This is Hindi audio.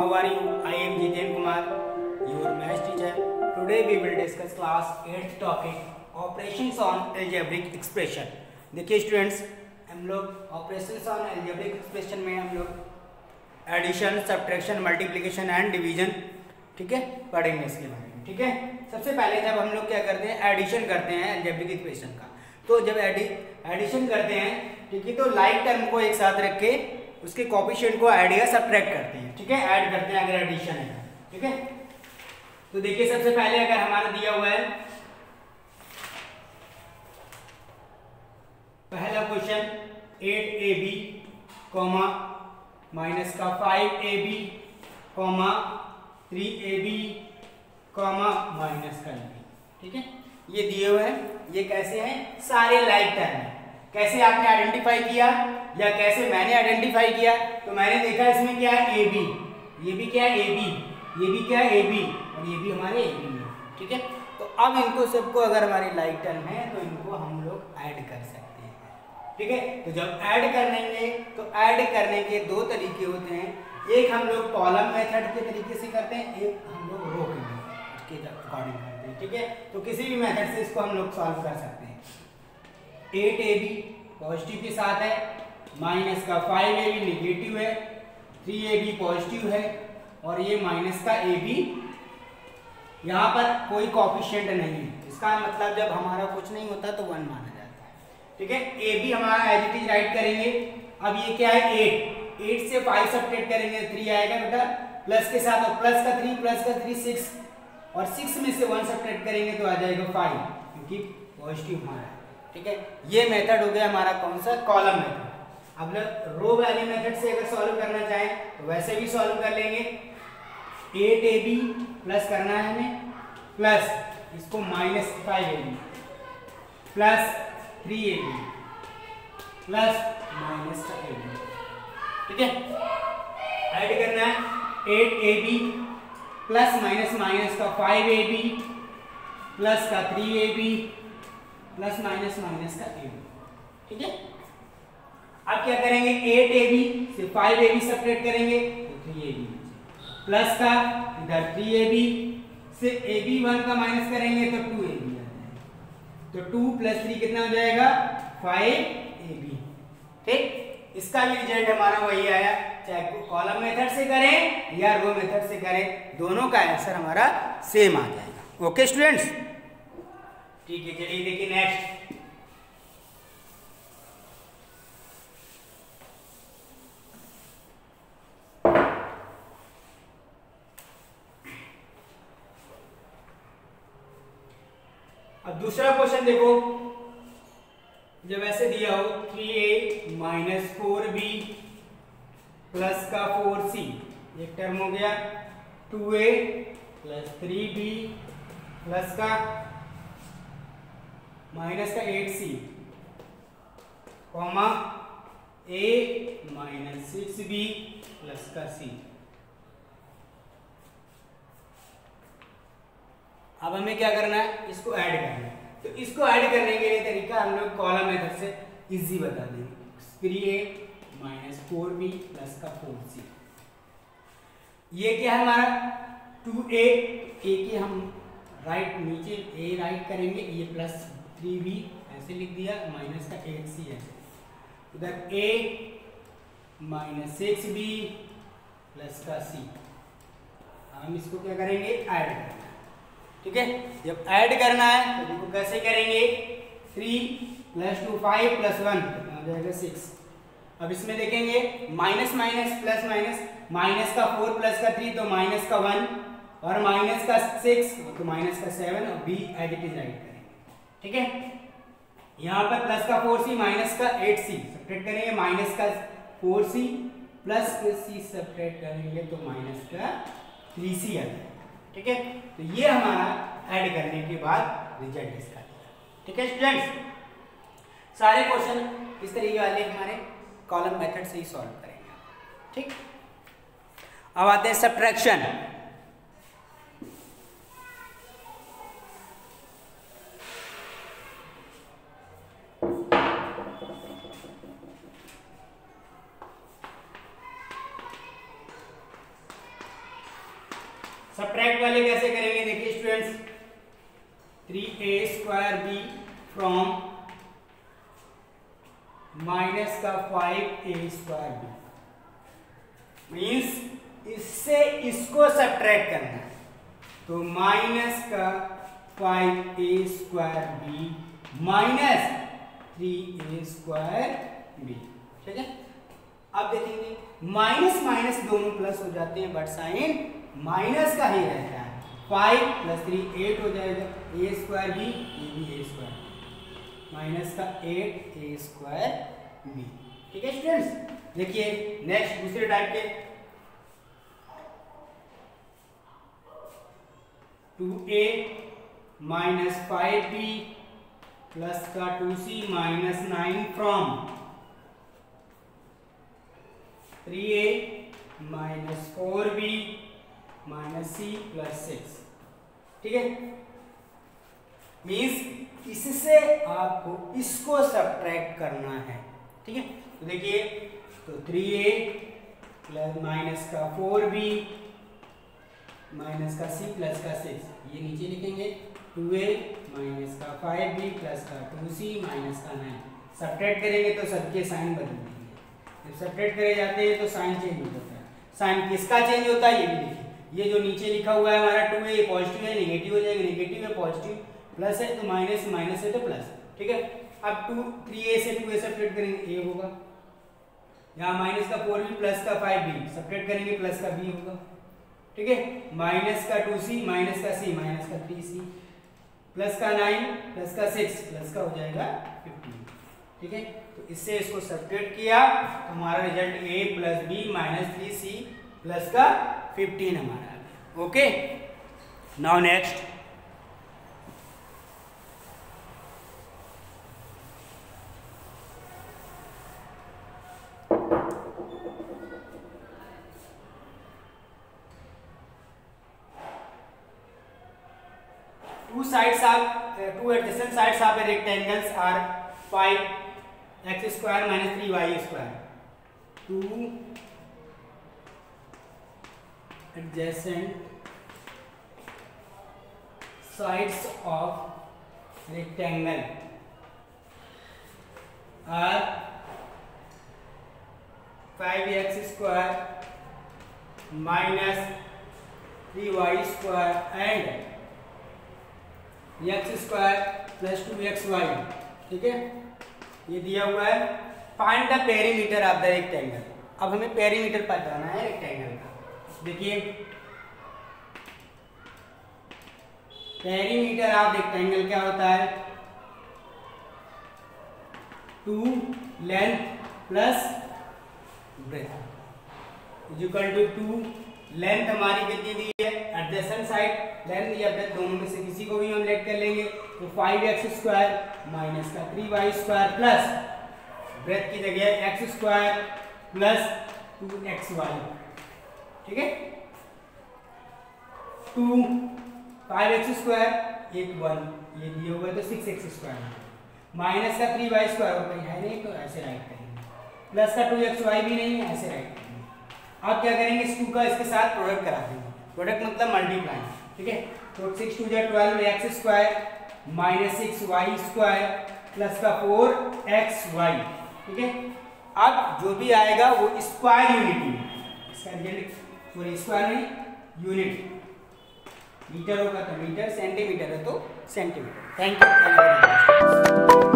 How are you? I am Jiten Kumar, your math teacher. Today we will discuss class 8th topic operations on algebraic expression. देखिए स्टूडेंट्स हम लोग ऑपरेशंस ऑन algebraic expression में हम लोग addition subtraction multiplication and division ठीक है पढ़ेंगे इसके बारे में ठीक है सबसे पहले जब हम लोग क्या करते हैं एडिशन करते हैं algebraic expression का तो जब एडि एडिशन करते हैं ठीक है तो लाइक टर्म को एक साथ रख के उसके कॉपिशियंट को ऐड या सब्ट्रैक्ट करते हैं, ठीक है? ऐड करते हैं, अगर एडिशन है ठीक है? तो देखिए, सबसे पहले अगर हमारा दिया हुआ है, पहला question eight A B comma minus का five A B comma three A B comma minus का ठीक है? ये दिए हुए हैं, ये कैसे हैं? सारे लाइक टर्म है। कैसे आपने आइडेंटिफाई किया या कैसे मैंने आइडेंटिफाई किया? तो मैंने देखा इसमें क्या है? ए बी ये भी क्या है? ए बी ये भी क्या है? ए बी और ये भी हमारे ए बी है। ठीक है? तो अब इनको सबको अगर हमारे लाइक टर्म है तो इनको हम लोग ऐड कर सकते हैं। ठीक है? तो जब ऐड करेंगे तो ऐड करने के दो तरीके होते हैं। एक हम लोग कॉलम मेथड के तरीके से करते हैं, एक हम लोग रो के अकॉर्डिंग करते हैं। ठीक है? तो किसी भी मेथड से इसको हम लोग सॉल्व कर सकते हैं। एट ए बी पॉजिटिव के साथ है, माइनस का फाइव ए बी निगेटिव है, थ्री ए बी पॉजिटिव है, और ये माइनस का ए बी यहाँ पर कोई कॉफिशियंट नहीं है। इसका मतलब जब हमारा कुछ नहीं होता तो वन माना जाता है। ठीक है? ए बी हमारा एज इट इज़ राइट करेंगे। अब ये क्या है? एट एट से फाइव सब्ट्रेट करेंगे थ्री आएगा बेटा। प्लस के साथ और प्लस का थ्री प्लस का थ्री सिक्स और सिक्स में से वन सब्ट्रेट करेंगे तो आ जाएगा फाइव क्योंकि पॉजिटिव हमारा है। ठीक है? ये मेथड हो गया हमारा कौन सा? कॉलम मेथड अब लोग रो वाले मेथड से अगर सॉल्व करना चाहें तो वैसे भी सॉल्व कर लेंगे। एट ए बी प्लस करना है हमें। प्लस इसको minus five A B plus three A B plus minus A B ठीक है? ऐड करना है। Eight A B plus minus minus का फाइव ए बी प्लस का three A B plus minus minus का ए ठीक है? अब क्या करेंगे? एट ए बी से फाइव ए बी सेपरेट करेंगे तो थ्री ए बी प्लस का, इधर थ्री ए बी से ए बी वन का माइनस करेंगे तो टू ए बी तो टू प्लस थ्री कितना हो जाएगा? फाइव ए बी ठीक? इसका भी रिज़ल्ट हमारा वही आया। चाहे कॉलम मेथड से करें या रो मेथड से करें, दोनों का आंसर हमारा सेम आ जाएगा। ओके स्टूडेंट्स ठीक है, चलिए देखिए नेक्स्ट अब दूसरा क्वेश्चन देखो। जब ऐसे दिया हो three A minus four B plus का फोर सी एक टर्म हो गया। Two A plus three B plus का माइनस का eight C comma A minus six B plus का सी अब हमें क्या करना है? इसको ऐड करना है। तो इसको ऐड करने के लिए तरीका हम लोग कॉलम मेथड से इजी बता देंगे। Three A minus four B plus का फोर सी ये क्या है हमारा? टू ए ए के हम राइट नीचे ए राइट करेंगे, ये प्लस थ्री बी, ऐसे लिख दिया माइनस का एट सी ऐसे उधर A minus six B plus का सी हम इसको क्या करेंगे? ऐड करना ठीक है? जब ऐड करना है तो देखो कैसे करेंगे? Three plus two five plus one जाएगा सिक्स अब इसमें देखेंगे minus minus plus minus minus का फोर प्लस का थ्री तो माइनस का वन और माइनस का सिक्स तो माइनस का सेवन और B as it is write ठीक है? यहाँ पर प्लस का फोर सी माइनस का एट सी सब्ट्रेट करेंगे माइनस का four C plus C subtract करेंगे तो माइनस का थ्री सी आ ठीक है? तो ये हमारा ऐड करने के बाद रिज़ल्ट इसका ठीक है स्टूडेंट्स सारे क्वेश्चन इस तरीके वाले हमारे कॉलम मेथड से ही सॉल्व करेंगे। ठीक? अब आते हैं सब्ट्रैक्शन सब्ट्रैक्ट वाले कैसे करेंगे? देखिए students three A square B from minus का five A square B means इससे इसको सब्ट्रैक्ट करना है। तो माइनस का five A square B minus three A square B ठीक है? अब देखेंगे। माइनस माइनस दोनों प्लस हो जाते हैं बट साइन माइनस का ही रहता है। फाइव प्लस थ्री, एट हो जाएगा। ए स्क्वायर बी ये भी ए स्क्वायर। माइनस का एट, ए स्क्वायर बी। ठीक है स्टूडेंट्स देखिए नेक्स्ट दूसरे टाइप के। Two A minus five B plus का two C minus nine from. Three A minus four B minus C plus six. ठीक है? मीन्स इससे आपको इसको सब्ट्रैक्ट करना है। ठीक है? तो देखिए तो थ्री ए प्लस माइनस का फोर बी माइनस का सी प्लस का सिक्स ये नीचे लिखेंगे। टू ए माइनस का फाइव बी प्लस का टू सी माइनस का नाइन सब्ट्रैक्ट करेंगे तो सबके साइन बदल देंगे जब सब्ट्रैक्ट करे जाते हैं तो साइन चेंज हो जाता है। साइन किसका चेंज होता है? ये भी देखिए। ये जो नीचे लिखा हुआ है हमारा टू है ये पॉजिटिव है नेगेटिव हो जाएगा नेगेटिव है पॉजिटिव प्लस है तो माइनस माइनस है तो प्लस ठीक है? अब टू थ्री ए से टू ए सब्ट्रैक्ट करेंगे ए होगा। यहाँ माइनस का फोर बी प्लस का फाइव बी सब्ट्रैक्ट करेंगे प्लस का बी होगा, ठीक है? माइनस का टू सी माइनस का सी माइनस का थ्री सी प्लस का नाइन प्लस का सिक्स प्लस का हो जाएगा फिफ्टीन ठीक है? तो इससे इसको सब्ट्रैक्ट किया तो हमारा result a plus b minus three c plus का फिफ्टीन हमारा okay now next two sides two adjacent sides are are five x square minus three y square two adjacent sides of rectangle. Are 5x square minus 3y square and x square plus two x y ठीक है? ये दिया हुआ है। Find the perimeter of the rectangle अब हमें पेरीमीटर बताना है रेक्टेंगल का। देखिए। पेरीमीटर ऑफ़ रेक्टेंगल क्या होता है? Two length plus breadth equal to two length हमारी कितनी दी है? एडजेसेंट साइड लेंथ या ब्रेथ दोनों में से किसी को भी हम लेट कर लेंगे। तो फाइव एक्स स्क्वायर माइनस का three y square plus breadth की जगह x square plus two x y ठीक है? टू फाइव एक्स स्क्वायर एक वन ये दिए हुए तो सिक्स एक्स स्क्वायर माइनस का थ्री वाई स्क्वायर हो गई, है नहीं? तो ऐसे राइट करेंगे। प्लस का टू एक्स वाई भी नहीं है, ऐसे राइट करेंगे। अब क्या करेंगे? इस टू का इसके साथ प्रोडक्ट करा देंगे। प्रोडक्ट मतलब मल्टीप्लाई ठीक है? तो सिक्स टू जो twelve x square minus six y square plus का फोर एक्स वाई ठीक है? अब जो भी आएगा वो स्क्वायर यूनिट में। इसका रिज़ल्ट सॉरी स्क्वायर नहीं यूनिट मीटर होगा तो मीटर सेंटीमीटर है तो सेंटीमीटर थैंक यू